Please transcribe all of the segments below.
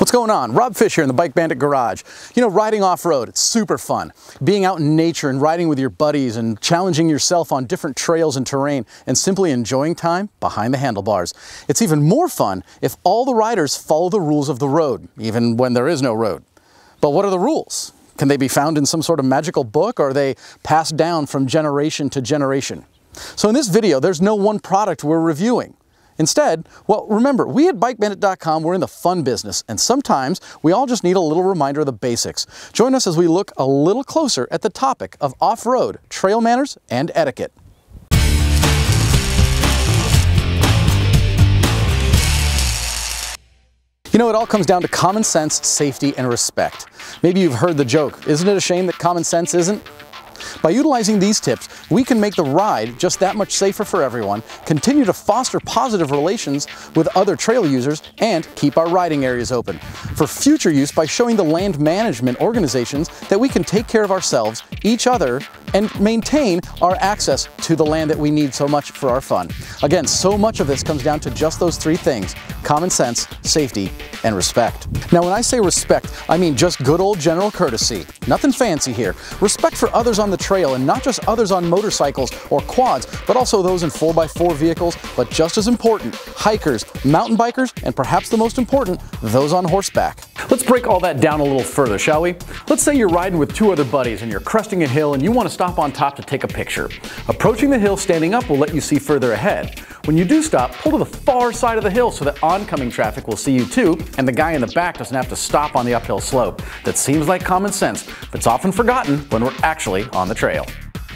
What's going on? Rob Fish here in the Bike Bandit Garage. You know, riding off-road, it's super fun. Being out in nature and riding with your buddies and challenging yourself on different trails and terrain and simply enjoying time behind the handlebars. It's even more fun if all the riders follow the rules of the road, even when there is no road. But what are the rules? Can they be found in some sort of magical book or are they passed down from generation to generation? So in this video, there's no one product we're reviewing. Instead, well, remember, we at BikeBandit.com, we're in the fun business, and sometimes we all just need a little reminder of the basics. Join us as we look a little closer at the topic of off-road, trail manners, and etiquette. You know, it all comes down to common sense, safety, and respect. Maybe you've heard the joke, isn't it a shame that common sense isn't? By utilizing these tips, we can make the ride just that much safer for everyone, continue to foster positive relations with other trail users, and keep our riding areas open. For future use by showing the land management organizations that we can take care of ourselves, each other, and maintain our access to the land that we need so much for our fun. Again, so much of this comes down to just those three things, common sense, safety, and respect. Now when I say respect, I mean just good old general courtesy. Nothing fancy here. Respect for others on the trail and not just others on motorcycles or quads, but also those in 4x4 vehicles, but just as important, hikers, mountain bikers, and perhaps the most important, those on horseback. Let's break all that down a little further, shall we? Let's say you're riding with two other buddies and you're cresting a hill and you want to stop on top to take a picture. Approaching the hill standing up will let you see further ahead. When you do stop, pull to the far side of the hill so that oncoming traffic will see you too, and the guy in the back doesn't have to stop on the uphill slope. That seems like common sense, but it's often forgotten when we're actually on the trail.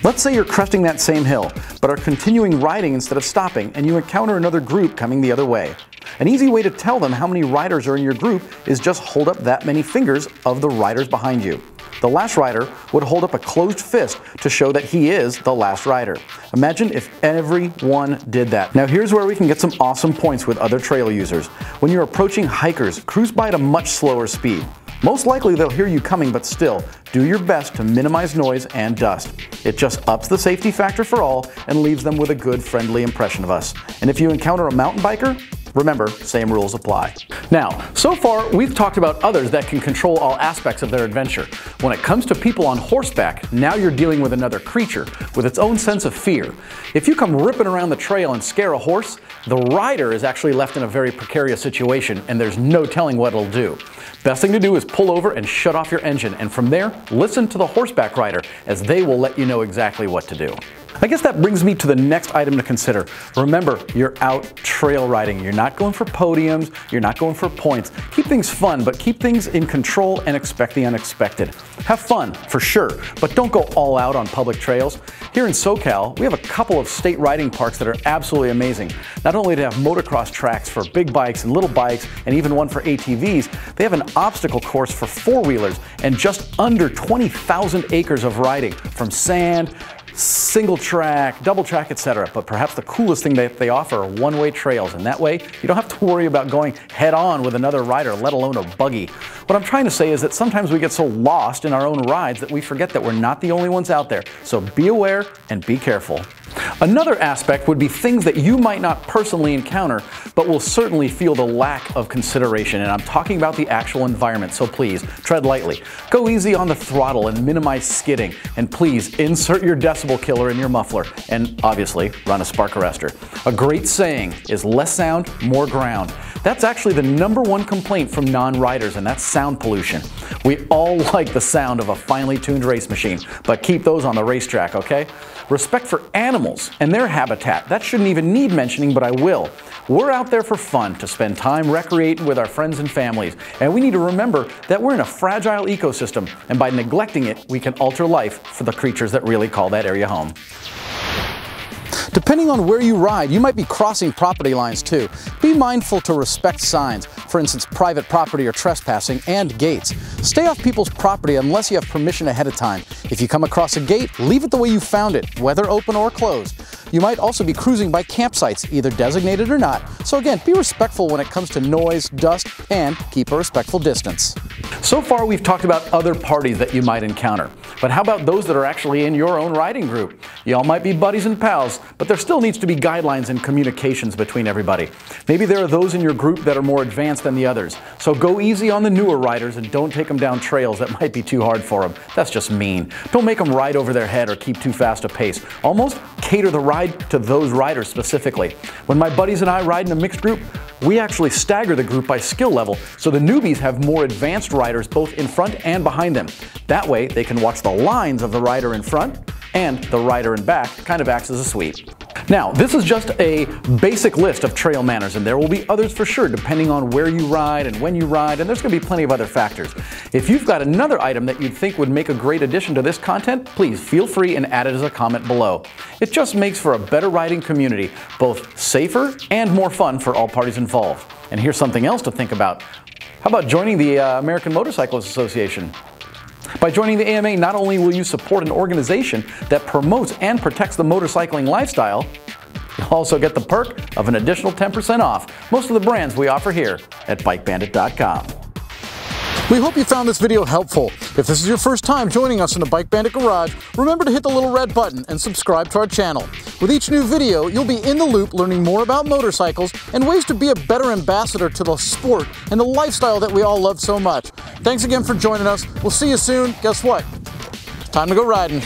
Let's say you're cresting that same hill, but are continuing riding instead of stopping, and you encounter another group coming the other way. An easy way to tell them how many riders are in your group is just hold up that many fingers of the riders behind you. The last rider would hold up a closed fist to show that he is the last rider. Imagine if everyone did that. Now here's where we can get some awesome points with other trail users. When you're approaching hikers, cruise by at a much slower speed. Most likely they'll hear you coming, but still, do your best to minimize noise and dust. It just ups the safety factor for all and leaves them with a good friendly impression of us. And if you encounter a mountain biker, Remember, same rules apply. Now, so far we've talked about others that can control all aspects of their adventure. When it comes to people on horseback, now you're dealing with another creature with its own sense of fear. If you come ripping around the trail and scare a horse, the rider is actually left in a very precarious situation and there's no telling what it'll do. Best thing to do is pull over and shut off your engine and from there, listen to the horseback rider as they will let you know exactly what to do. I guess that brings me to the next item to consider. Remember, you're out trail riding. You're not going for podiums, you're not going for points. Keep things fun, but keep things in control and expect the unexpected. Have fun, for sure, but don't go all out on public trails. Here in SoCal, we have a couple of state riding parks that are absolutely amazing. Not only do they have motocross tracks for big bikes and little bikes, and even one for ATVs, they have an obstacle course for four-wheelers and just under 20,000 acres of riding, from sand single track, double track, etc. But perhaps the coolest thing that they offer are one-way trails, and that way you don't have to worry about going head-on with another rider, let alone a buggy. What I'm trying to say is that sometimes we get so lost in our own rides that we forget that we're not the only ones out there. So be aware and be careful. Another aspect would be things that you might not personally encounter, but will certainly feel the lack of consideration. And I'm talking about the actual environment, so please tread lightly. Go easy on the throttle and minimize skidding. And please insert your decibel killer in your muffler. And obviously, run a spark arrestor. A great saying is less sound, more ground. That's actually the number one complaint from non-riders, and that's sound pollution. We all like the sound of a finely tuned race machine, but keep those on the racetrack, okay? Respect for animals and their habitat. That shouldn't even need mentioning, but I will. We're out there for fun, to spend time recreating with our friends and families, and we need to remember that we're in a fragile ecosystem, and by neglecting it, we can alter life for the creatures that really call that area home. Depending on where you ride, you might be crossing property lines too. Be mindful to respect signs, for instance private property or trespassing, and gates. Stay off people's property unless you have permission ahead of time. If you come across a gate, leave it the way you found it, whether open or closed. You might also be cruising by campsites, either designated or not. So again, be respectful when it comes to noise, dust, and keep a respectful distance. So far we've talked about other parties that you might encounter. But how about those that are actually in your own riding group? Y'all might be buddies and pals, but there still needs to be guidelines and communications between everybody. Maybe there are those in your group that are more advanced than the others. So go easy on the newer riders and don't take them down trails that might be too hard for them. That's just mean. Don't make them ride over their head or keep too fast a pace. Almost cater the ride to those riders specifically. When my buddies and I ride in a mixed group, we actually stagger the group by skill level so the newbies have more advanced riders both in front and behind them. That way they can watch the lines of the rider in front and the rider in back kind of acts as a sweep. Now, this is just a basic list of trail manners, and there will be others for sure, depending on where you ride and when you ride, and there's going to be plenty of other factors. If you've got another item that you'd think would make a great addition to this content, please feel free and add it as a comment below. It just makes for a better riding community, both safer and more fun for all parties involved. And here's something else to think about. How about joining the uh, American Motorcyclists Association? By joining the AMA, not only will you support an organization that promotes and protects the motorcycling lifestyle, you'll also get the perk of an additional 10% off most of the brands we offer here at BikeBandit.com. We hope you found this video helpful. If this is your first time joining us in the Bike Bandit Garage, remember to hit the little red button and subscribe to our channel. With each new video, you'll be in the loop learning more about motorcycles and ways to be a better ambassador to the sport and the lifestyle that we all love so much. Thanks again for joining us. We'll see you soon. Guess what? Time to go riding.